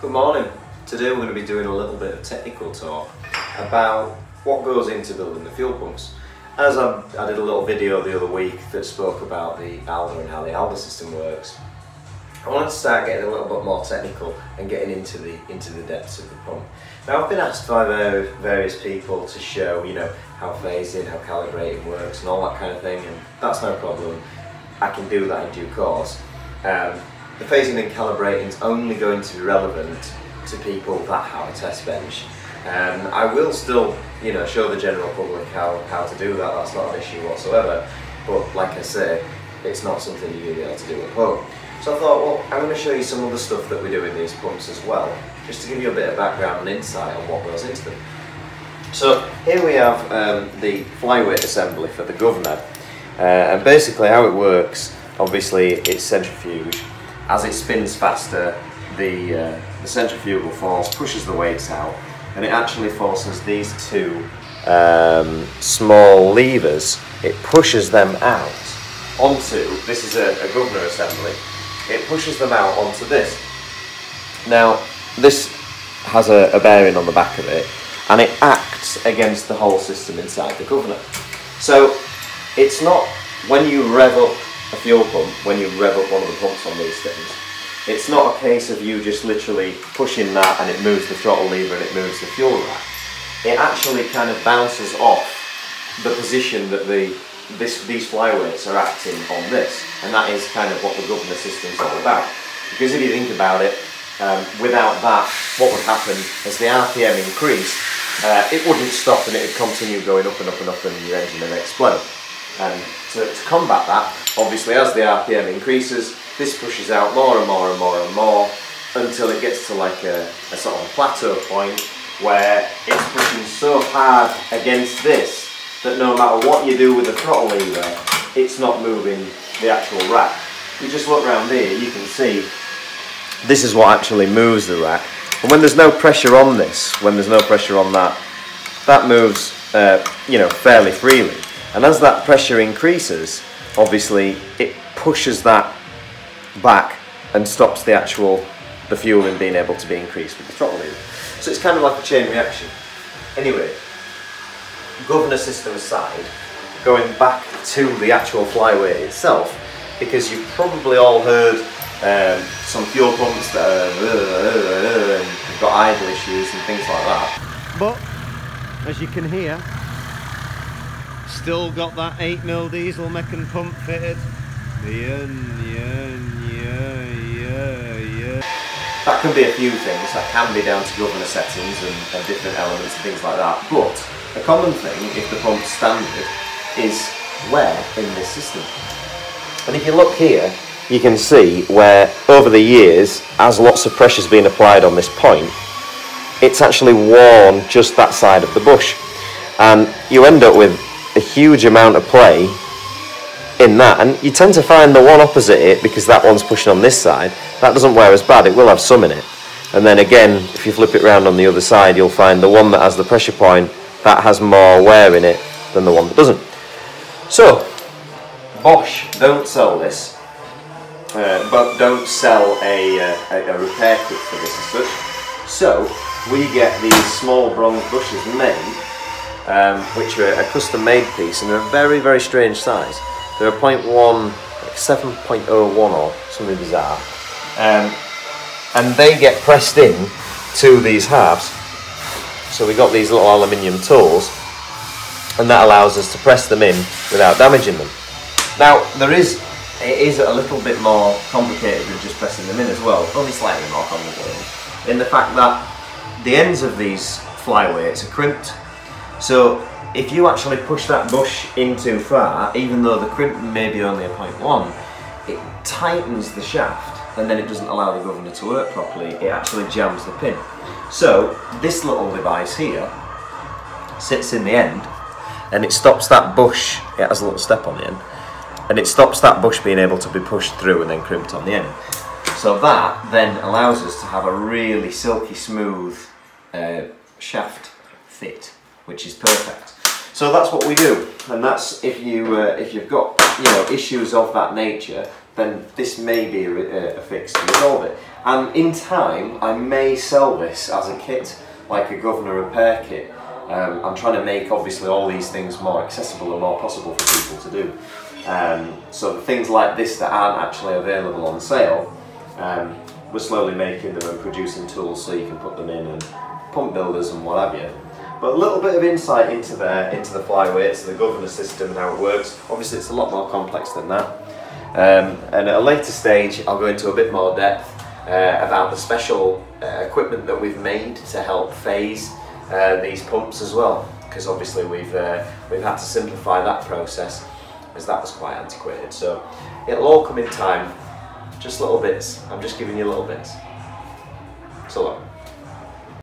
Good morning. Today we're going to be doing a little bit of technical talk about what goes into building the fuel pumps. As I, I did a little video the other week that spoke about the ALDA and how the ALDA system works, I wanted to start getting a little bit more technical and getting into the into the depths of the pump. Now I've been asked by various people to show, you know, how phasing, how calibrating works and all that kind of thing and that's no problem. I can do that in due course. Um, the phasing and calibrating is only going to be relevant to people that have a test bench. Um, I will still, you know, show the general public how, how to do that, that's not an issue whatsoever, but like I say, it's not something you're going to be able to do at home. So I thought, well, I'm going to show you some of the stuff that we do in these pumps as well, just to give you a bit of background and insight on what goes into them. So here we have um, the flyweight assembly for the governor, uh, and basically how it works, obviously it's centrifuge, as it spins faster, the, uh, the centrifugal force pushes the weights out and it actually forces these two um, small levers, it pushes them out onto, this is a, a governor assembly, it pushes them out onto this. Now, this has a, a bearing on the back of it and it acts against the whole system inside the governor. So it's not when you rev up a fuel pump, when you rev up one of the pumps on these things, it's not a case of you just literally pushing that and it moves the throttle lever and it moves the fuel rack. It actually kind of bounces off the position that the this, these flyweights are acting on this and that is kind of what the governor system is all about. Because if you think about it, um, without that, what would happen as the RPM increased, uh, it wouldn't stop and it would continue going up and up and up and your engine would explode. And to, to combat that, obviously as the RPM increases, this pushes out more and more and more and more until it gets to like a, a sort of plateau point where it's pushing so hard against this that no matter what you do with the throttle lever, it's not moving the actual rack. You just look around here, you can see this is what actually moves the rack. And when there's no pressure on this, when there's no pressure on that, that moves, uh, you know, fairly freely. And as that pressure increases, obviously it pushes that back and stops the actual the fueling being able to be increased with the throttle lever. So it's kind of like a chain reaction. Anyway, governor system aside, going back to the actual flyweight itself, because you've probably all heard um, some fuel pumps that are, uh, uh, uh, got idle issues and things like that. But as you can hear, Still got that 8mm Dieselmeken pump fitted. Yeah, yeah, yeah, yeah, yeah. That can be a few things. That can be down to governor settings and, and different elements and things like that. But a common thing, if the pump's standard, is where in this system. And if you look here, you can see where over the years, as lots of pressure's been applied on this point, it's actually worn just that side of the bush. And you end up with a huge amount of play in that and you tend to find the one opposite it because that one's pushing on this side that doesn't wear as bad it will have some in it. And then again if you flip it around on the other side you'll find the one that has the pressure point that has more wear in it than the one that doesn't. So Bosch don't sell this uh, but don't sell a, uh, a, repair kit for this as such. So we get these small bronze bushes made um, which are a custom made piece and they're a very very strange size. They're a 0.1, like 7.01 or something bizarre. Um, and they get pressed in to these halves. So we got these little aluminium tools and that allows us to press them in without damaging them. Now there is it is a little bit more complicated than just pressing them in as well, only slightly more complicated, in the fact that the ends of these flyweights are crimped so if you actually push that bush in too far, even though the crimp may be only a 0.1, it tightens the shaft and then it doesn't allow the governor to work properly, it actually jams the pin. So this little device here sits in the end and it stops that bush, it has a little step on the end, and it stops that bush being able to be pushed through and then crimped on the end. So that then allows us to have a really silky smooth uh, shaft fit which is perfect. So that's what we do, and that's if you uh, if you've got you know issues of that nature, then this may be a, a fix to resolve it. And in time, I may sell this as a kit, like a governor repair kit. Um, I'm trying to make obviously all these things more accessible and more possible for people to do. Um, so the things like this that aren't actually available on sale, um, we're slowly making them and producing tools so you can put them in and pump builders and what have you. But a little bit of insight into the into the flyweights, the governor system and how it works. Obviously, it's a lot more complex than that. Um, and at a later stage, I'll go into a bit more depth uh, about the special uh, equipment that we've made to help phase uh, these pumps as well. Because obviously we've uh, we've had to simplify that process, as that was quite antiquated. So it'll all come in time, just little bits. I'm just giving you little bits. So look.